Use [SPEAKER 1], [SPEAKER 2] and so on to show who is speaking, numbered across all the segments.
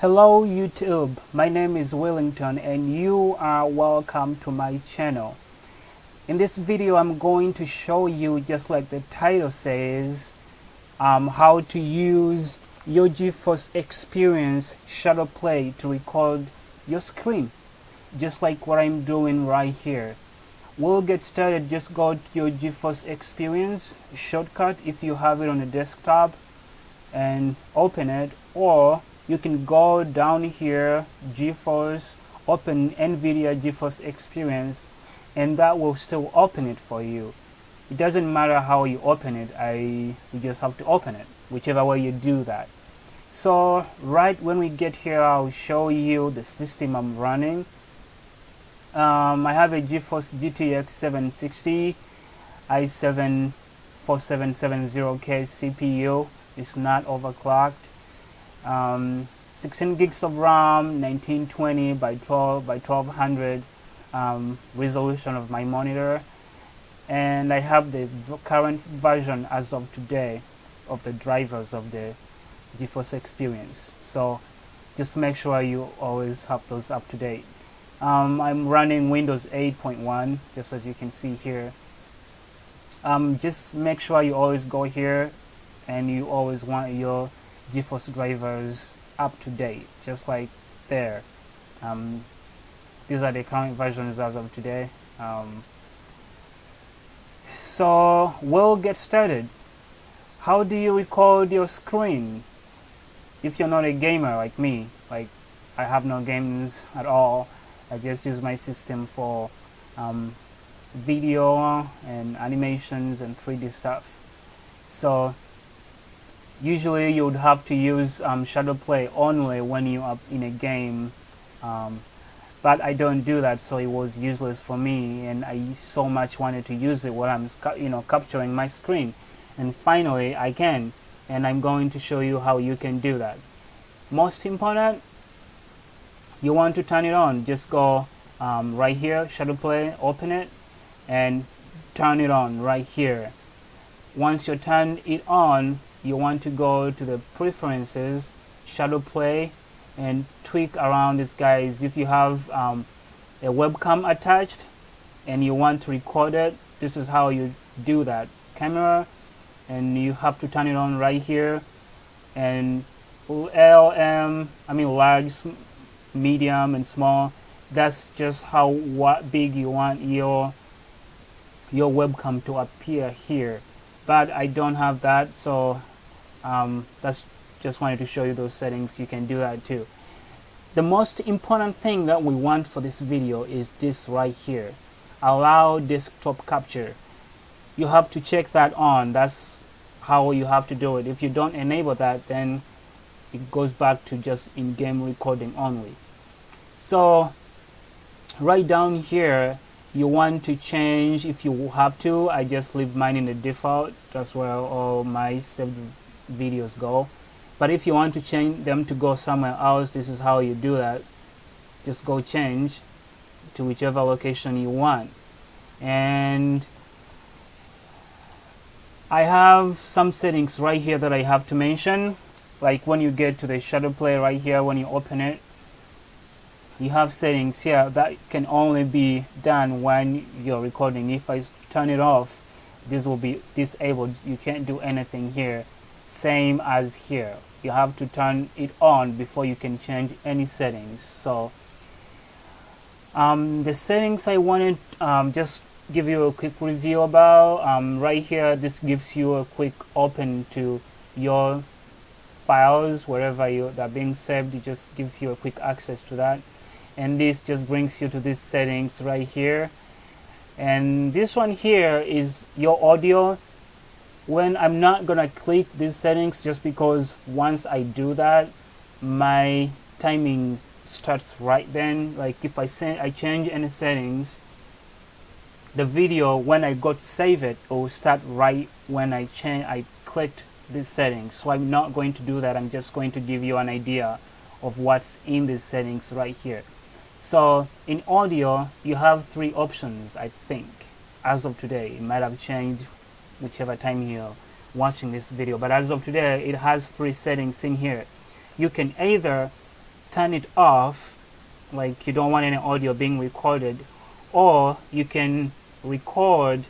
[SPEAKER 1] Hello YouTube, my name is Willington and you are welcome to my channel. In this video I'm going to show you just like the title says um, how to use your GeForce Experience ShadowPlay to record your screen just like what I'm doing right here. We'll get started just go to your GeForce Experience shortcut if you have it on the desktop and open it or you can go down here GeForce open NVIDIA GeForce Experience and that will still open it for you. It doesn't matter how you open it I you just have to open it whichever way you do that. So right when we get here I'll show you the system I'm running. Um, I have a GeForce GTX 760 i7 4770K CPU it's not overclocked um, 16 gigs of RAM 1920 by 12 by 1200 um, resolution of my monitor. And I have the current version as of today of the drivers of the GeForce Experience. So just make sure you always have those up to date. Um, I'm running Windows 8.1 just as you can see here. Um, just make sure you always go here and you always want your GeForce drivers up to date just like there. Um, these are the current versions as of today. Um, so we'll get started. How do you record your screen if you're not a gamer like me? Like I have no games at all. I just use my system for um, video and animations and 3D stuff. So usually you would have to use um, ShadowPlay only when you are in a game um, but I don't do that so it was useless for me and I so much wanted to use it while I'm you know capturing my screen. And finally I can and I'm going to show you how you can do that. Most important you want to turn it on. Just go um, right here ShadowPlay open it and turn it on right here. Once you turn it on you want to go to the preferences ShadowPlay and tweak around this guys. If you have um, a webcam attached and you want to record it this is how you do that. Camera and you have to turn it on right here. And LM I mean large medium and small that's just how what big you want your your webcam to appear here. But I don't have that so um, that's just wanted to show you those settings. You can do that too. The most important thing that we want for this video is this right here. Allow desktop capture. You have to check that on. That's how you have to do it. If you don't enable that then it goes back to just in-game recording only. So right down here you want to change if you have to. I just leave mine in the default. That's where all my saved videos go. But if you want to change them to go somewhere else this is how you do that. Just go change to whichever location you want. And I have some settings right here that I have to mention. Like when you get to the ShadowPlay right here when you open it you have settings here that can only be done when you're recording. If I turn it off this will be disabled. You can't do anything here same as here. You have to turn it on before you can change any settings. So um, the settings I wanted um, just give you a quick review about. Um, right here this gives you a quick open to your files wherever you are being saved. It just gives you a quick access to that. And this just brings you to these settings right here. And this one here is your audio when I'm not gonna click these settings just because once I do that my timing starts right then. Like if I say I change any settings the video when I go to save it, it will start right when I change I clicked these settings. So I'm not going to do that. I'm just going to give you an idea of what's in these settings right here. So in audio you have three options I think as of today. It might have changed whichever time you're watching this video. But as of today it has three settings in here. You can either turn it off like you don't want any audio being recorded or you can record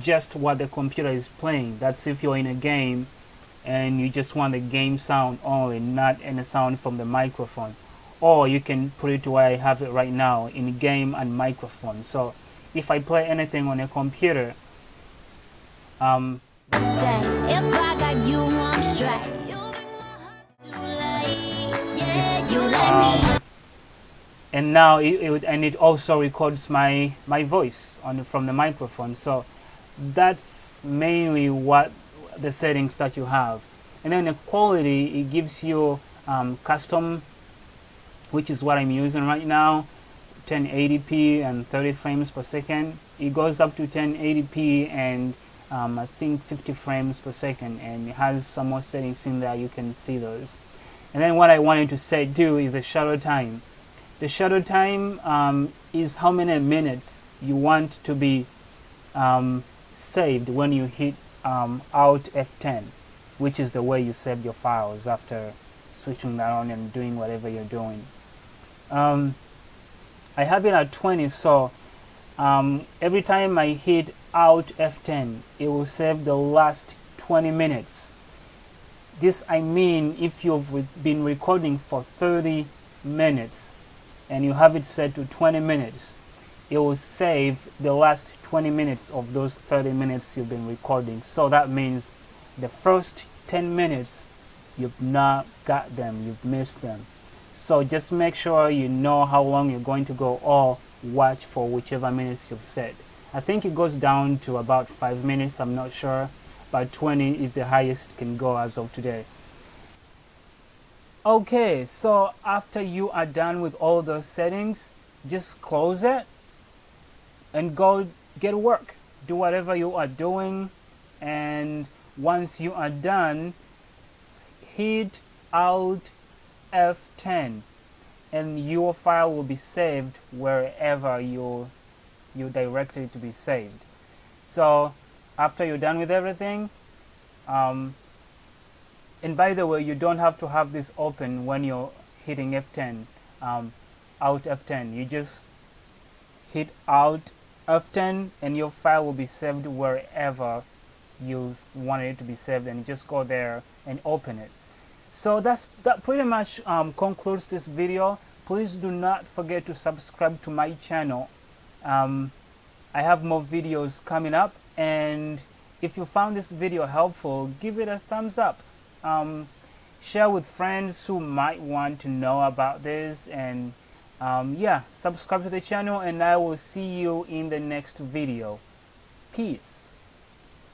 [SPEAKER 1] just what the computer is playing. That's if you're in a game and you just want the game sound only not any sound from the microphone. Or you can put it to where I have it right now in game and microphone. So if I play anything on a computer um, and now it, it, and it also records my my voice on from the microphone. So that's mainly what the settings that you have. And then the quality it gives you um, custom which is what I'm using right now 1080p and 30 frames per second. It goes up to 1080p and um, I think 50 frames per second and it has some more settings in there you can see those. And then what I wanted to say too is the shadow time. The shadow time um, is how many minutes you want to be um, saved when you hit um, Alt F10 which is the way you save your files after switching that on and doing whatever you're doing. Um, I have it at 20 so um, every time I hit Alt F10 it will save the last 20 minutes. This I mean if you've been recording for 30 minutes and you have it set to 20 minutes it will save the last 20 minutes of those 30 minutes you've been recording. So that means the first 10 minutes you've not got them you've missed them. So just make sure you know how long you're going to go or watch for whichever minutes you've set. I think it goes down to about 5 minutes, I'm not sure, but 20 is the highest it can go as of today. Okay, so after you are done with all those settings, just close it and go get work. Do whatever you are doing and once you are done, hit Alt F10 and your file will be saved wherever you you directly to be saved. So after you're done with everything, um, and by the way, you don't have to have this open when you're hitting F10, um, Alt F10. You just hit Alt F10 and your file will be saved wherever you want it to be saved and just go there and open it. So that's that pretty much um, concludes this video. Please do not forget to subscribe to my channel. Um, I have more videos coming up and if you found this video helpful, give it a thumbs up. Um, share with friends who might want to know about this and um, yeah, subscribe to the channel and I will see you in the next video. Peace.